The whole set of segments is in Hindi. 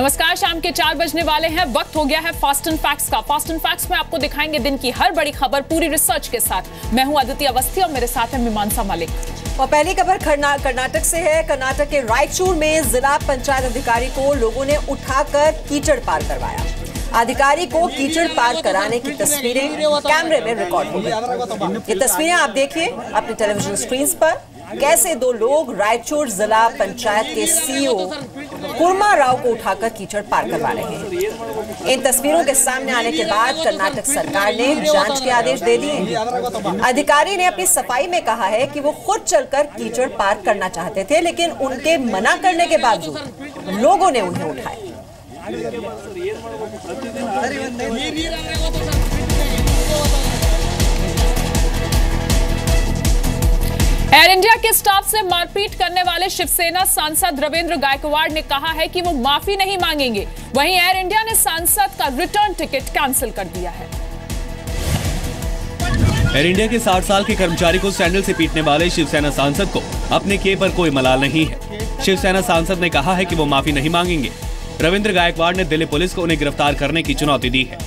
नमस्कार, शाम के चार बजने वाले हैं। वक्त हो गया है फास्ट एंड फैक्ट्स का। फास्ट एंड फैक्ट्स में आपको दिखाएँगे दिन की हर बड़ी खबर पूरी रिसर्च के साथ। मैं हूँ अदिति अवस्थी और मेरे साथ है मीमांसा मलिक। और पहली खबर कर्नाटक से है। कर्नाटक के रायचूर में जिला पंचायत अधिकारी को लोगों ने उठाकर कीचड़ पार करवाया। अधिकारी को कीचड़ पार कराने की तस्वीरें कैमरे में रिकॉर्ड हो गई। ये तस्वीरें आप देखिए अपने टेलीविज़न स्क्रीन पर। कैसे दो लोग रायचूर जिला पंचायत के सीईओ कुर्मा राव को उठाकर कीचड़ पार करवा रहे हैं। इन तस्वीरों के सामने आने के बाद कर्नाटक सरकार ने जाँच के आदेश दे दिए अधिकारी ने अपनी सफ़ाई में कहा है कि वो खुद चलकर कीचड़ पार करना चाहते थे, लेकिन उनके मना करने के बावजूद लोगों ने उन्हें उठाया एयर इंडिया के स्टाफ से मारपीट करने वाले शिवसेना सांसद रविंद्र गायकवाड़ ने कहा है कि वो माफ़ी नहीं मांगेंगे। वहीं एयर इंडिया ने सांसद का रिटर्न टिकट कैंसिल कर दिया है। एयर इंडिया के 60 साल के कर्मचारी को सैंडल से पीटने वाले शिवसेना सांसद को अपने के पर कोई मलाल नहीं है। शिवसेना सांसद ने कहा है कि वो माफ़ी नहीं मांगेंगे। रविंद्र गायकवाड़ ने दिल्ली पुलिस को उन्हें गिरफ़्तार करने की चुनौती दी है।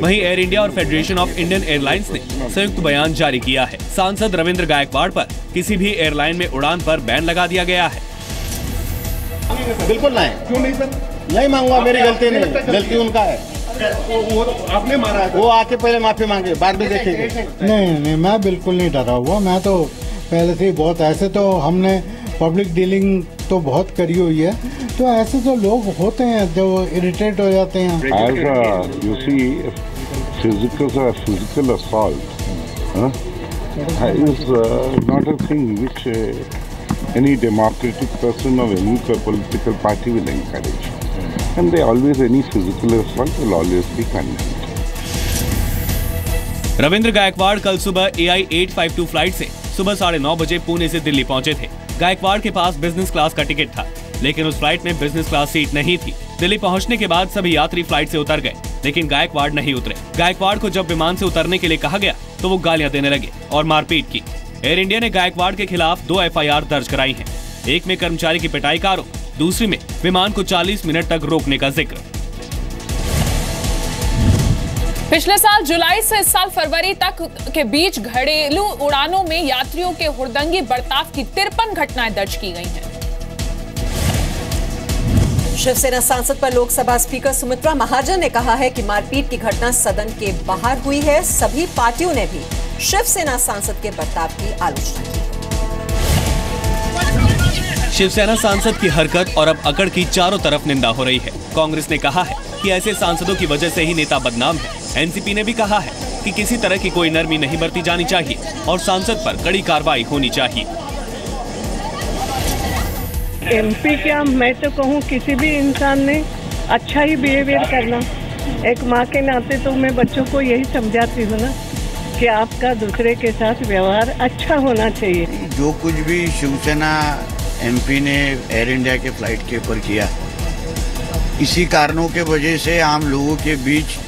वहीं एयर इंडिया और फेडरेशन ऑफ़ इंडियन एयरलाइंस ने संयुक्त बयान जारी किया है। सांसद रविंद्र गायकवाड़ पर किसी भी एयरलाइन में उड़ान पर बैन लगा दिया गया है। बिल्कुल नहीं। क्यों नहीं सर? नहीं मांगूँगा मेरी गलती नहीं गलती उनका है। वो, वो आपने मारा है। वो आके पहले माफ़ी मांगे बाद में देखेंगे। नहीं नहीं। मैं बिल्कुल नहीं डरा हुआ। मैं तो पहले से ही बहुत ऐसे तो हमने पब्लिक डीलिंग तो बहुत करी हुई है तो ऐसे तो लोग होते हैं जो इरिटेट हो जाते हैं uh, uh, is uh, not a thing which uh, any democratic person of any political party will encourage. And they always any physical assault will always be condemned. Ravindra Gaikwad कल सुबह A I eight five two flight से सुबह साढ़े नौ बजे पुणे से दिल्ली पहुँचे थे गायकवाड़ के पास बिज़नेस क्लास का टिकट था, लेकिन उस फ़्लाइट में बिज़नेस क्लास सीट नहीं थी। दिल्ली पहुँचने के बाद सभी यात्री फ़्लाइट से उतर गए, लेकिन गायकवाड़ नहीं उतरे। गायकवाड़ को जब विमान से उतरने के लिए कहा गया तो वो गालियाँ देने लगे और मारपीट की। एयर इंडिया ने गायकवाड़ के खिलाफ दो एफआईआर दर्ज कराई है। एक में कर्मचारी की पिटाई का आरोप, दूसरी में विमान को 40 मिनट तक रोकने का ज़िक्र। पिछले साल जुलाई से इस साल फरवरी तक के बीच घरेलू उड़ानों में यात्रियों के हुड़दंगी बर्ताव की तिरपन घटनाएँ दर्ज की गई हैं। शिवसेना सांसद पर लोकसभा स्पीकर सुमित्रा महाजन ने कहा है कि मारपीट की घटना सदन के बाहर हुई है। सभी पार्टियों ने भी शिवसेना सांसद के बर्ताव की आलोचना की। शिवसेना सांसद की हरकत और अब अकड़ की चारों तरफ़ निंदा हो रही है। कांग्रेस ने कहा है कि ऐसे सांसदों की वजह से ही नेता बदनाम है। एनसीपी ने भी कहा है कि किसी तरह की कोई नरमी नहीं बरती जानी चाहिए और सांसद पर कड़ी कार्रवाई होनी चाहिए। एमपी क्या मैं तो कहूँ किसी भी इंसान ने अच्छा ही बिहेवियर करना। एक माँ के नाते तो मैं बच्चों को यही समझाती हूँ ना कि आपका दूसरे के साथ व्यवहार अच्छा होना चाहिए। जो कुछ भी शिवसेना एमपी ने एयर इंडिया के फ़्लाइट के ऊपर किया इसी कारणों के वजह से आम लोगों के बीच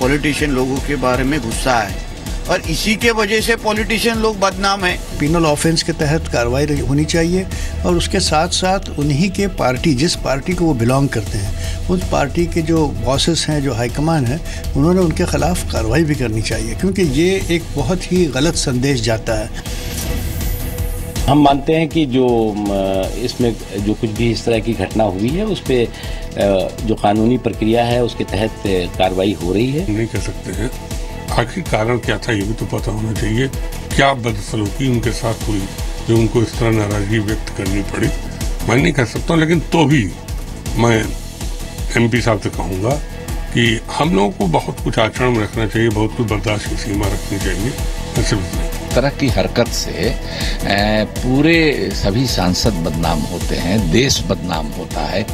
पॉलिटिशियन लोगों के बारे में गुस्सा है। और इसी के वजह से पॉलिटिशियन लोग बदनाम हैं। पिनल ऑफेंस के तहत कार्रवाई होनी चाहिए और उसके साथ साथ उन्हीं के पार्टी, जिस पार्टी को वो बिलोंग करते हैं, उस पार्टी के जो बॉसेस हैं, जो हाईकमान हैं, उन्होंने उनके खिलाफ कार्रवाई भी करनी चाहिए, क्योंकि ये एक बहुत ही गलत संदेश जाता है। हम मानते हैं कि जो इसमें जो कुछ भी इस तरह की घटना हुई है, उस पर जो कानूनी प्रक्रिया है, उसके तहत कार्रवाई हो रही है। नहीं कह सकते हैं। आखिर कारण क्या था, ये भी तो पता होना चाहिए। क्या बदसलूकी उनके साथ हुई, जो उनको इस तरह नाराज़गी व्यक्त करनी पड़ी? मैं नहीं कह सकता लेकिन तो भी मैं एमपी साहब से कहूँगा कि हम लोगों को बहुत कुछ आचरण में रखना चाहिए, बहुत कुछ बर्दाश्त की सीमा रखनी चाहिए। ऐसे तरह की हरकत से पूरे सभी सांसद बदनाम होते हैं, देश बदनाम होता है।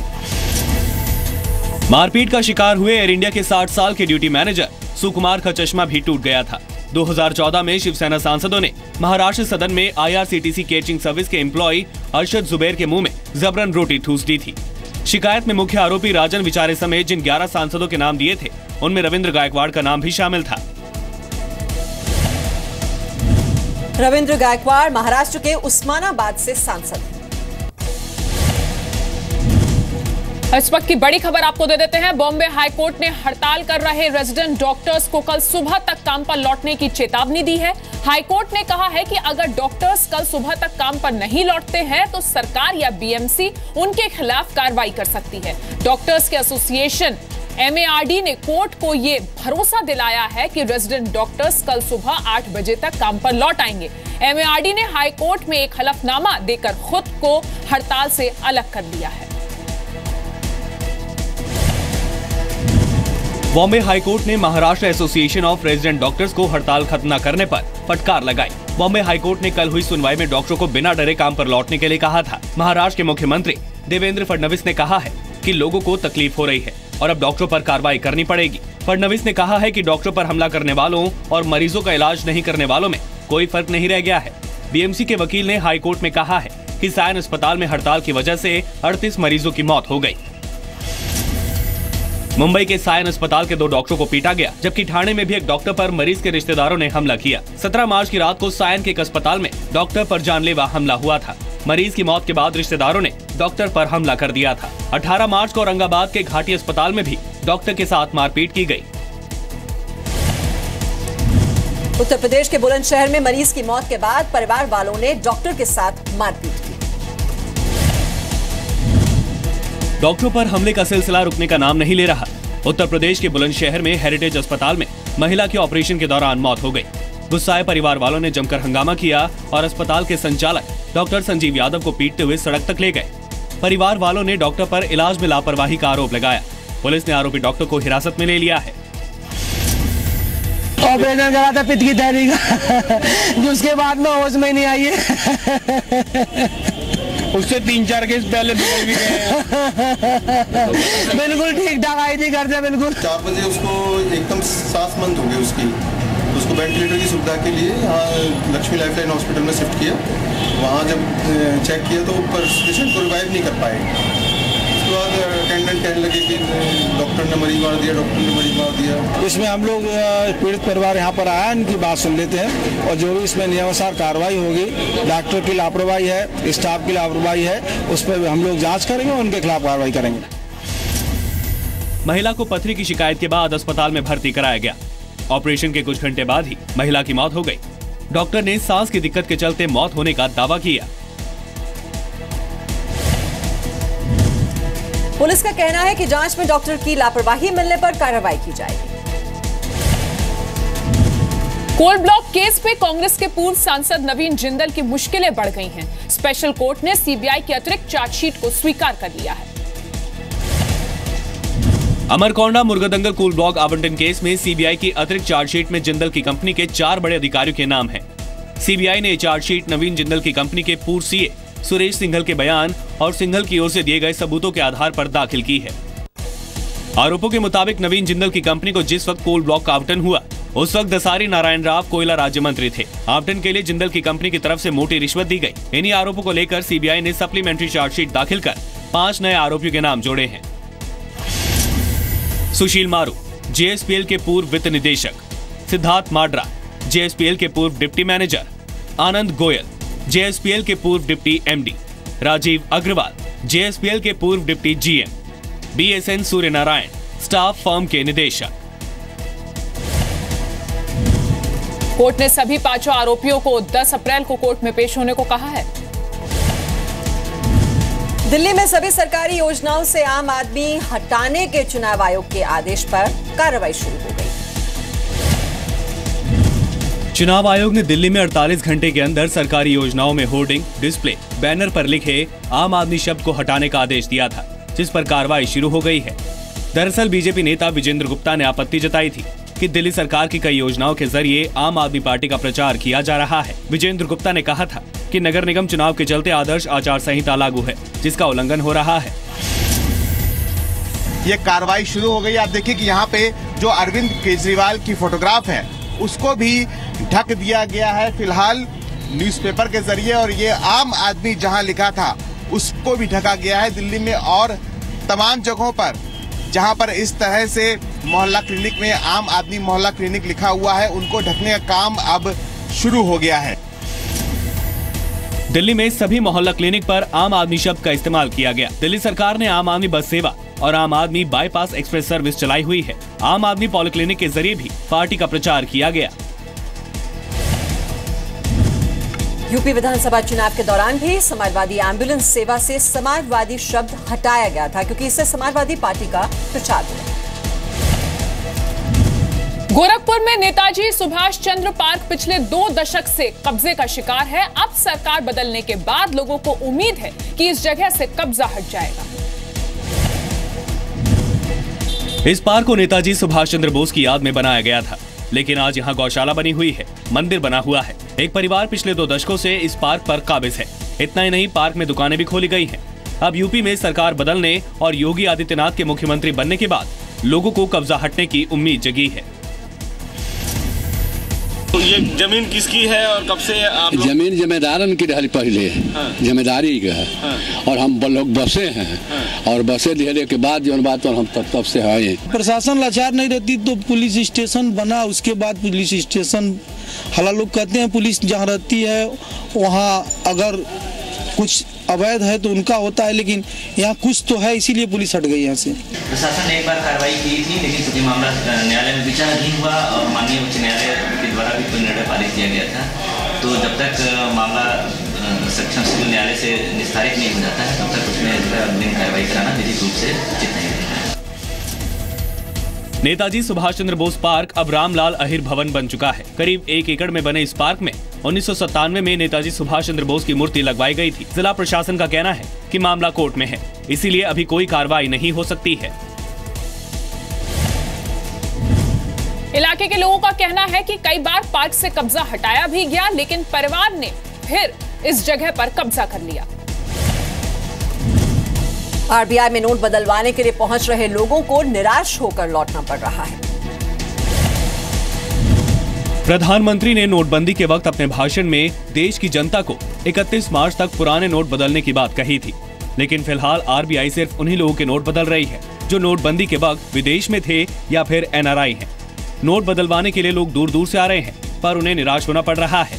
मारपीट का शिकार हुए एयर इंडिया के 60 साल के ड्यूटी मैनेजर सुकुमार का चश्मा भी टूट गया था। 2014 में शिवसेना सांसदों ने महाराष्ट्र सदन में आईआरसीटीसी केचिंग सर्विस के एम्प्लॉय अरशद जुबैर के मुँह में जबरन रोटी ठूस दी थी। शिकायत में मुख्य आरोपी राजन विचारे समेत जिन 11 सांसदों के नाम दिए थे, उनमें रविंद्र गायकवाड़ का नाम भी शामिल था। रविंद्र गायकवाड़ महाराष्ट्र के उस्मानाबाद से सांसद। इस वक्त की बड़ी खबर आपको दे देते हैं। बॉम्बे हाईकोर्ट ने हड़ताल कर रहे रेजिडेंट डॉक्टर्स को कल सुबह तक काम पर लौटने की चेतावनी दी है। हाईकोर्ट ने कहा है कि अगर डॉक्टर्स कल सुबह तक काम पर नहीं लौटते हैं तो सरकार या बीएमसी उनके खिलाफ कार्रवाई कर सकती है। डॉक्टर्स के एसोसिएशन एमएआरडी ने कोर्ट को ये भरोसा दिलाया है कि रेजिडेंट डॉक्टर्स कल सुबह आठ बजे तक काम पर लौट आएँगे। एमएआरडी ने हाई कोर्ट में एक हलफनामा देकर खुद को हड़ताल से अलग कर लिया है। बॉम्बे हाईकोर्ट ने Maharashtra association of resident doctors को हड़ताल खत्म न करने पर फटकार लगाई। बॉम्बे हाईकोर्ट ने कल हुई सुनवाई में डॉक्टरों को बिना डरे काम पर लौटने के लिए कहा था। महाराष्ट्र के मुख्यमंत्री देवेंद्र फडणवीस ने कहा है कि लोगों को तकलीफ़ हो रही है। और अब डॉक्टरों पर कार्रवाई करनी पड़ेगी। फडनवीस ने कहा है कि डॉक्टरों पर हमला करने वालों और मरीजों का इलाज नहीं करने वालों में कोई फ़र्क नहीं रह गया है। बीएमसी के वकील ने हाईकोर्ट में कहा है कि सायन अस्पताल में हड़ताल की वजह से 38 मरीजों की मौत हो गई। मुंबई के सायन अस्पताल के दो डॉक्टरों को पीटा गया, जबकि ठाणे में भी एक डॉक्टर पर मरीज़ के रिश्तेदारों ने हमला किया। 17 मार्च की रात को सायन के एक अस्पताल में डॉक्टर पर जानलेवा हमला हुआ था। मरीज़ की मौत के बाद रिश्तेदारों ने डॉक्टर पर हमला कर दिया था। 18 मार्च को औरंगाबाद के घाटी अस्पताल में भी डॉक्टर के साथ मारपीट की गई। उत्तर प्रदेश के बुलंदशहर में मरीज़ की मौत के बाद परिवार वालों ने डॉक्टर के साथ मारपीट की। डॉक्टरों पर हमले का सिलसिला रुकने का नाम नहीं ले रहा। उत्तर प्रदेश के बुलंदशहर में हेरिटेज अस्पताल में महिला की ऑपरेशन के दौरान मौत हो गई। गुस्साए परिवार वालों ने जमकर हंगामा किया और अस्पताल के संचालक डॉक्टर संजीव यादव को पीटते हुए सड़क तक ले गए। परिवार वालों ने डॉक्टर पर इलाज में लापरवाही का आरोप लगाया। पुलिस ने आरोपी डॉक्टर को हिरासत में ले लिया है। ऑपरेशन करा था पित्त की थैली का। जिसके बाद में होश में नहीं आई है। उससे तीन चार केस पहले भी गए बिल्कुल ठीक ठाक आई थी घर से बिल्कुल। चार बजे उसको एकदम सांस मंद हो गई उसकी। तो उसको वेंटिलेटर की सुविधा के लिए यहाँ लक्ष्मी लाइफलाइन हॉस्पिटल में शिफ्ट किया। वहाँ जब चेक किया तो पेशेंट को रिवाइव नहीं कर पाए। उसके बाद अटेंडेंट कहने लगे कि डॉक्टर ने मरीज़ मार दिया डॉक्टर ने मरीज़ मार दिया इसमें हम लोग पीड़ित परिवार यहाँ पर आया, इनकी बात सुन लेते हैं और जो भी इसमें नियमानुसार कार्रवाई होगी, डॉक्टर की लापरवाही है, स्टाफ की लापरवाही है, उस पर हम लोग जाँच करेंगे और उनके खिलाफ कार्रवाई करेंगे। महिला को पथरी की शिकायत के बाद अस्पताल में भर्ती कराया गया। ऑपरेशन के कुछ घंटे बाद ही महिला की मौत हो गई। डॉक्टर ने सांस की दिक्कत के चलते मौत होने का दावा किया। पुलिस का कहना है कि जाँच में डॉक्टर की लापरवाही मिलने पर कार्रवाई की जाएगी। कोल ब्लॉक केस पे कांग्रेस के पूर्व सांसद नवीन जिंदल की मुश्किलें बढ़ गई हैं। स्पेशल कोर्ट ने सीबीआई की अतिरिक्त चार्जशीट को स्वीकार कर लिया है। अमरकोंडा मुर्गदंगल कोल ब्लॉक आवंटन केस में सीबीआई की अतिरिक्त चार्जशीट में जिंदल की कंपनी के चार बड़े अधिकारियों के नाम हैं। सीबीआई ने चार्जशीट नवीन जिंदल की कंपनी के पूर्व सीए सुरेश सिंघल के बयान और सिंघल की ओर से दिए गए सबूतों के आधार पर दाखिल की है। आरोपों के मुताबिक नवीन जिंदल की कंपनी को जिस वक्त कोल ब्लॉक का आवटन हुआ, उस वक्त दसारी नारायण राव कोयला राज्य मंत्री थे। आवटन के लिए जिंदल की कंपनी की तरफ़ से मोटी रिश्वत दी गई। इन्हीं आरोपों को लेकर सीबीआई ने सप्लीमेंट्री चार्जशीट दाखिल कर पाँच नए आरोपियों के नाम जोड़े हैं। सुशील मारू, जेएसपीएल के पूर्व वित्त निदेशक। सिद्धार्थ माड्रा, जेएसपीएल के पूर्व deputy manager. Anand Goyal JSPL के पूर्व deputy MD Rajeev Agarwal JSPL के पूर्व deputy GM BSN Surya Narayan staff firm के निदेशक। कोर्ट ने सभी पाँचों आरोपियों को 10 अप्रैल को कोर्ट में पेश होने को कहा है। दिल्ली में सभी सरकारी योजनाओं से आम आदमी हटाने के चुनाव आयोग के आदेश पर कार्रवाई शुरू हो गई। चुनाव आयोग ने दिल्ली में 48 घंटे के अंदर सरकारी योजनाओं में होर्डिंग, डिस्प्ले, बैनर पर लिखे आम आदमी शब्द को हटाने का आदेश दिया था, जिस पर कार्रवाई शुरू हो गई है। दरअसल बीजेपी नेता विजेंद्र गुप्ता ने आपत्ति जताई थी कि दिल्ली सरकार की कई योजनाओं के ज़रिए आम आदमी पार्टी का प्रचार किया जा रहा है। विजेंद्र गुप्ता ने कहा था कि नगर निगम चुनाव के चलते आदर्श आचार संहिता लागू है, जिसका उल्लंघन हो रहा है। ये कार्रवाई शुरू हो गई। आप देखिए कि यहाँ पे जो अरविंद केजरीवाल की फोटोग्राफ है उसको भी ढक दिया गया है फ़िलहाल न्यूज़पेपर के ज़रिए और ये आम आदमी जहाँ लिखा था, उसको भी ढका गया है दिल्ली में और तमाम जगहों पर, जहाँ पर इस तरह से मोहल्ला क्लिनिक में आम आदमी मोहल्ला क्लिनिक लिखा हुआ है, उनको ढकने का काम अब शुरू हो गया है। दिल्ली में सभी मोहल्ला क्लिनिक पर आम आदमी शब्द का इस्तेमाल किया गया। दिल्ली सरकार ने आम आदमी बस सेवा और आम आदमी बाईपास एक्सप्रेस सर्विस चलाई हुई है। आम आदमी पॉलिक्लिनिक के ज़रिए भी पार्टी का प्रचार किया गया। यूपी विधानसभा चुनाव के दौरान भी समाजवादी एंबुलेंस सेवा से समाजवादी शब्द हटाया गया था क्योंकि इससे समाजवादी पार्टी का प्रचार हुआ। गोरखपुर में नेताजी सुभाष चंद्र पार्क पिछले दो दशक से कब्जे का शिकार है। अब सरकार बदलने के बाद लोगों को उम्मीद है कि इस जगह से कब्जा हट जाएगा। इस पार्क को नेताजी सुभाष चंद्र बोस की याद में बनाया गया था। लेकिन आज यहाँ गौशाला बनी हुई है, मंदिर बना हुआ है। एक परिवार पिछले दो दशकों से इस पार्क पर काबिज है। इतना ही नहीं, पार्क में दुकानें भी खोली गई हैं। अब यूपी में सरकार बदलने और योगी आदित्यनाथ के मुख्यमंत्री बनने के बाद लोगों को कब्जा हटने की उम्मीद जगी है। तो ये ज़मीन किसकी है और कब से आप ज़मीन जमेदारन की रहल पहले हाँ। जमेदारी का है। हाँ। और हम लोग बसे हैं। और बसे दिहले के बाद जो बात और हम तब तब से आए प्रशासन लाचार नहीं रहती तो पुलिस स्टेशन बना उसके बाद पुलिस स्टेशन हला लोग कहते हैं। पुलिस जहाँ रहती है वहाँ अगर कुछ अवैध है तो उनका होता है, लेकिन यहाँ कुछ तो है, इसीलिए पुलिस हट गई यहाँ से। प्रशासन ने एक बार कार्रवाई की थी, लेकिन चूँकि मामला न्यायालय में विचाराधीन हुआ और माननीय उच्च न्यायालय के द्वारा भी कोई निर्णय पारित किया गया था। तो जब तक मामला सक्षम सिविल न्यायालय से निस्तारित नहीं हो जाता है, तब तक उसमें कार्रवाई कराना विधिक रूप से उचित नहीं है। नेताजी सुभाष चंद्र बोस पार्क अब रामलाल अहिर भवन बन चुका है। करीब एक एकड़ में बने इस पार्क में उन्नीस सौ सत्तानवे में नेताजी सुभाष चंद्र बोस की मूर्ति लगवाई गई थी। जिला प्रशासन का कहना है कि मामला कोर्ट में है। इसीलिए अभी कोई कार्रवाई नहीं हो सकती है। इलाके के लोगों का कहना है कि कई बार पार्क से कब्जा हटाया भी गया, लेकिन परिवार ने फिर इस जगह पर कब्जा कर लिया। आरबीआई में नोट बदलवाने के लिए पहुँच रहे लोगों को निराश होकर लौटना पड़ रहा है। प्रधानमंत्री ने नोटबंदी के वक्त अपने भाषण में देश की जनता को 31 मार्च तक पुराने नोट बदलने की बात कही थी। लेकिन फ़िलहाल आरबीआई सिर्फ़ उन्हीं लोगों के नोट बदल रही है जो नोटबंदी के वक्त विदेश में थे या फिर एनआरआई हैं। नोट बदलवाने के लिए लोग दूर दूर से आ रहे हैं पर उन्हें निराश होना पड़ रहा है।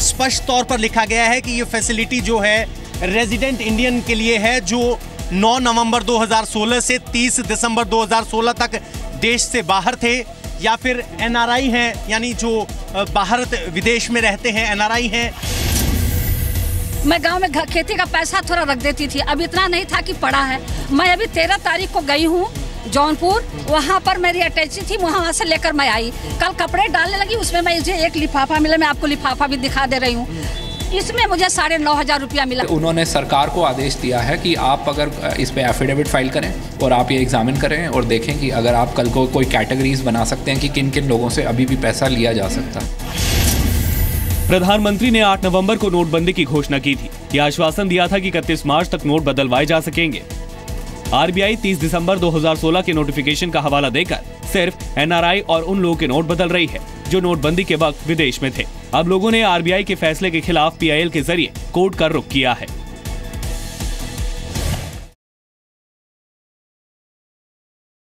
स्पष्ट तौर पर लिखा गया है कि ये फैसिलिटी जो है रेजिडेंट इंडियन के लिए है, जो 9 नवंबर 2016 से 30 दिसंबर 2016 तक देश से बाहर थे, या फिर एनआरआई हैं, यानी जो बाहर विदेश में रहते हैं, एनआरआई हैं। मैं गाँव में खेती का पैसा थोड़ा रख देती थी, अब इतना नहीं था कि पड़ा है। मैं अभी तेरह तारीख को गई हूँ, जौनपुर, वहाँ पर मेरी अटैची थी, वहाँ से लेकर मैं आई। कल कपड़े डालने लगी, उसमें मैं मुझे एक लिफाफा मिला, मैं आपको लिफाफा भी दिखा दे रही हूँ। इसमें मुझे साढ़े नौ हज़ार रुपया मिला। उन्होंने सरकार को आदेश दिया है कि आप अगर इस पे एफिडेविट फ़ाइल करें और आप ये एग्जामिन करें और देखें कि अगर आप कल को कोई कैटेगरीज बना सकते हैं कि किन किन लोगों से अभी भी पैसा लिया जा सकता प्रधानमंत्री ने 8 नवंबर को नोटबंदी की घोषणा की थी। यह आश्वासन दिया था कि 31 मार्च तक नोट बदलवाए जा सकेंगे। आरबीआई 30 दिसंबर 2016 के नोटिफिकेशन का हवाला देकर सिर्फ़ एनआरआई और उन लोगों के नोट बदल रही है। जो नोटबंदी के वक्त विदेश में थे। अब लोगों ने आरबीआई के फैसले के खिलाफ पीआईएल के ज़रिए कोर्ट का रुख किया है।